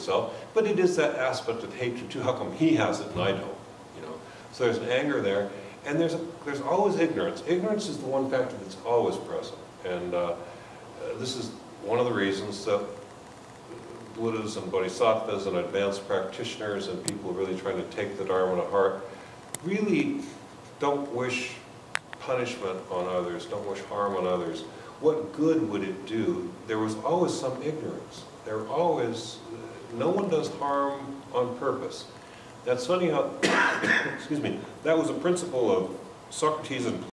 yourself, but it is that aspect of hatred too. How come he has it and I don't? You know, so there's an anger there, and there's a, there's always ignorance. Ignorance is the one factor that's always present, and uh, this is one of the reasons that Buddhas and Bodhisattvas and advanced practitioners and people really trying to take the Dharma to heart really don't wish punishment on others, don't wish harm on others. What good would it do? There was always some ignorance. There always, no one does harm on purpose. That's funny how, excuse me, that was a principle of Socrates and